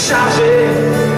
chargé